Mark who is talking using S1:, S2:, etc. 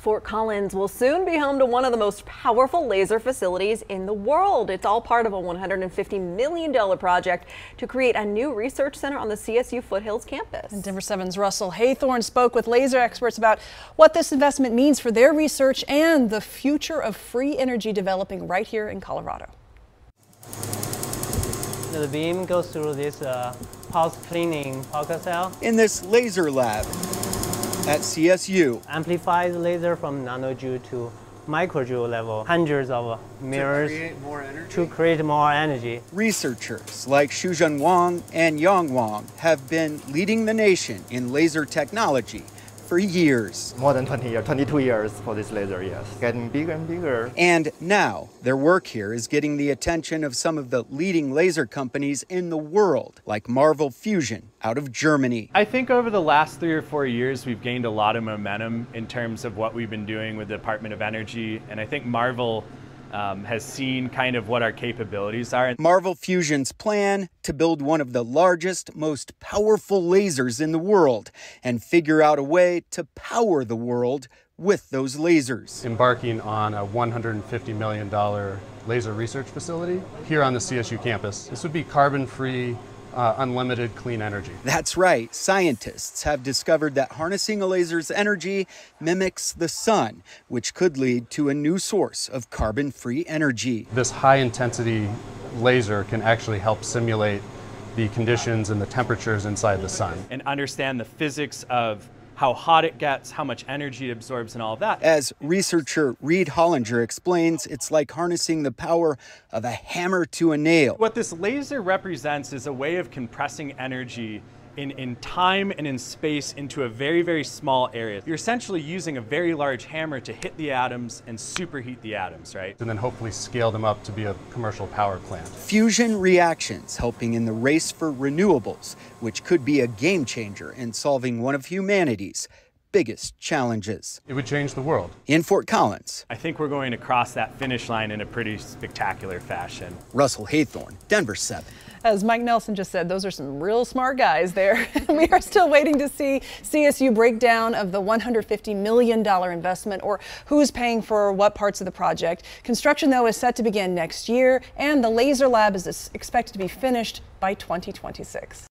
S1: Fort Collins will soon be home to one of the most powerful laser facilities in the world. It's all part of a $150 million project to create a new research center on the CSU Foothills campus.
S2: And Denver 7's Russell Haythorn spoke with laser experts about what this investment means for their research and the future of free energy developing right here in Colorado.
S3: The beam goes through this uh, pulse cleaning Pockels cell.
S4: In this laser lab, at CSU.
S3: Amplifies laser from nanojoule to microjoule level, hundreds of mirrors
S4: to create more energy.
S3: To create more energy.
S4: Researchers like Shuzhen Wang and Yang Wang have been leading the nation in laser technology for years.
S5: More than 20 years, 22 years for this laser, yes. Getting bigger and bigger.
S4: And now, their work here is getting the attention of some of the leading laser companies in the world, like Marvel Fusion out of Germany.
S6: I think over the last three or four years, we've gained a lot of momentum in terms of what we've been doing with the Department of Energy. And I think Marvel um, has seen kind of what our capabilities are.
S4: Marvel Fusion's plan to build one of the largest, most powerful lasers in the world and figure out a way to power the world with those lasers.
S7: Embarking on a $150 million laser research facility here on the CSU campus. This would be carbon free uh, unlimited clean energy.
S4: That's right. Scientists have discovered that harnessing a laser's energy mimics the sun, which could lead to a new source of carbon free energy.
S7: This high intensity laser can actually help simulate the conditions and the temperatures inside the sun.
S6: And understand the physics of how hot it gets, how much energy it absorbs, and all of that.
S4: As researcher Reed Hollinger explains, it's like harnessing the power of a hammer to a nail.
S6: What this laser represents is a way of compressing energy in, in time and in space into a very, very small area. You're essentially using a very large hammer to hit the atoms and superheat the atoms, right?
S7: And then hopefully scale them up to be a commercial power plant.
S4: Fusion reactions helping in the race for renewables, which could be a game changer in solving one of humanity's biggest challenges.
S7: It would change the world.
S4: In Fort Collins.
S6: I think we're going to cross that finish line in a pretty spectacular fashion.
S4: Russell Haythorn, Denver 7.
S2: As Mike Nelson just said, those are some real smart guys there. we are still waiting to see CSU breakdown of the $150 million investment or who's paying for what parts of the project. Construction, though, is set to begin next year, and the laser lab is expected to be finished by 2026.